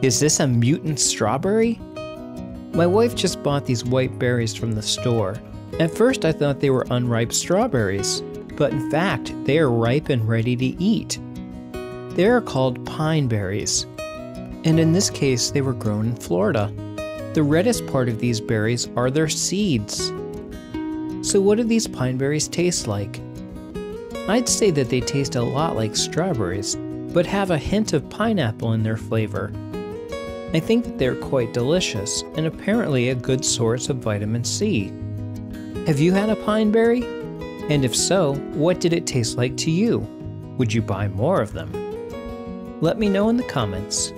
Is this a mutant strawberry? My wife just bought these white berries from the store. At first, I thought they were unripe strawberries, but in fact, they are ripe and ready to eat. They are called pine berries, and in this case, they were grown in Florida. The reddest part of these berries are their seeds. So, what do these pine berries taste like? I'd say that they taste a lot like strawberries, but have a hint of pineapple in their flavor. I think that they're quite delicious and apparently a good source of vitamin C. Have you had a pine berry? And if so, what did it taste like to you? Would you buy more of them? Let me know in the comments.